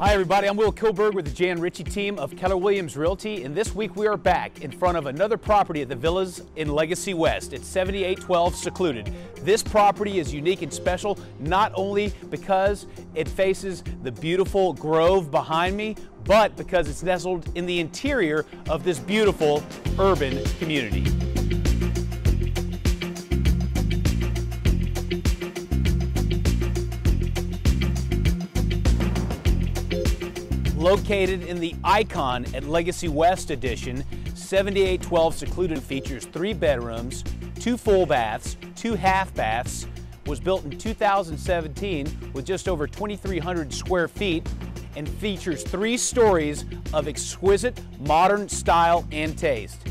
Hi, everybody. I'm Will Koberg with the Jan Richey team of Keller Williams Realty, and this week we are back in front of another property at the Villas in Legacy West. It's 7812 Secluded. This property is unique and special not only because it faces the beautiful grove behind me, but because it's nestled in the interior of this beautiful urban community. Located in the Icon at Legacy West Edition, 7812 Secluded features three bedrooms, two full baths, two half baths, was built in 2017 with just over 2,300 square feet and features three stories of exquisite modern style and taste.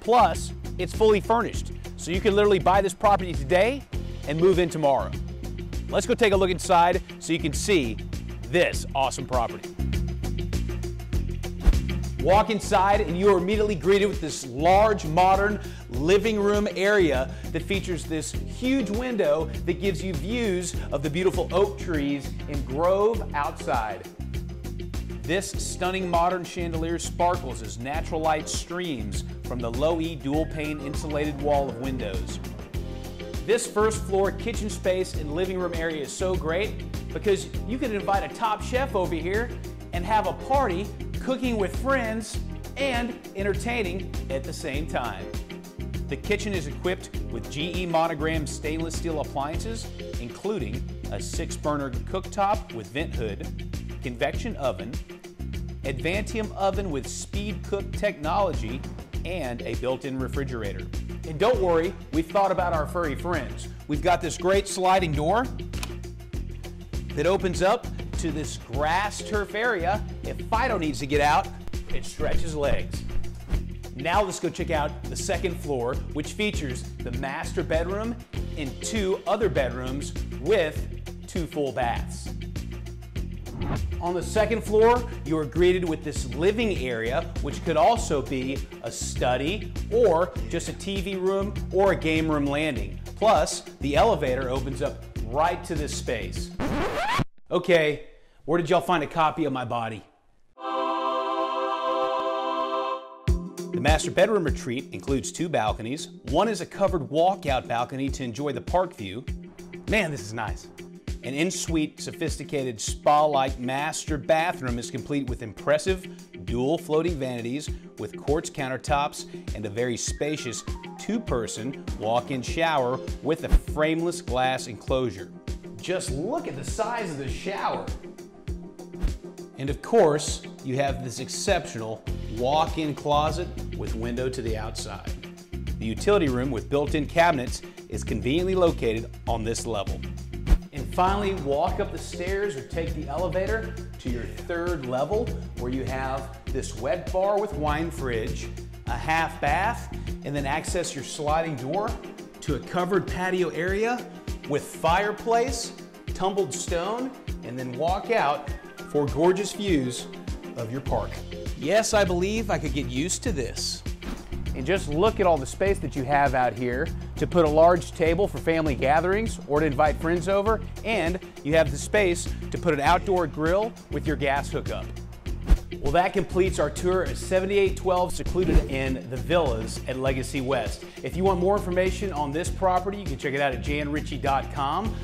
Plus, it's fully furnished, so you can literally buy this property today and move in tomorrow. Let's go take a look inside so you can see this awesome property. Walk inside and you are immediately greeted with this large modern living room area that features this huge window that gives you views of the beautiful oak trees and grove outside. This stunning modern chandelier sparkles as natural light streams from the low E dual pane insulated wall of windows. This first floor kitchen space and living room area is so great because you can invite a top chef over here and have a party cooking with friends, and entertaining at the same time. The kitchen is equipped with GE Monogram stainless steel appliances, including a six burner cooktop with vent hood, convection oven, Advantium oven with speed cook technology, and a built-in refrigerator. And don't worry, we've thought about our furry friends. We've got this great sliding door that opens up to this grass turf area. If Fido needs to get out, it stretches legs. Now let's go check out the second floor, which features the master bedroom and two other bedrooms with two full baths. On the second floor, you are greeted with this living area, which could also be a study or just a TV room or a game room landing. Plus, the elevator opens up right to this space. Okay, where did y'all find a copy of my body? The master bedroom retreat includes two balconies. One is a covered walkout balcony to enjoy the park view. Man, this is nice. An in-suite, sophisticated spa-like master bathroom is complete with impressive dual floating vanities with quartz countertops and a very spacious two-person walk-in shower with a frameless glass enclosure. Just look at the size of the shower. And of course, you have this exceptional walk-in closet with window to the outside. The utility room with built-in cabinets is conveniently located on this level. And finally, walk up the stairs or take the elevator to your third level where you have this wet bar with wine fridge, a half bath, and then access your sliding door to a covered patio area with fireplace, tumbled stone, and then walk out for gorgeous views of your park. Yes, I believe I could get used to this. And just look at all the space that you have out here to put a large table for family gatherings or to invite friends over, and you have the space to put an outdoor grill with your gas hookup. Well, that completes our tour of 7812 secluded in the villas at Legacy West. If you want more information on this property, you can check it out at janrichey.com.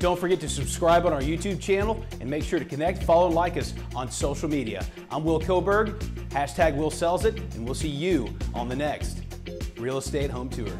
Don't forget to subscribe on our YouTube channel and make sure to connect, follow, and like us on social media. I'm Will Koberg, hashtag Will Sells It, and we'll see you on the next Real Estate Home Tour.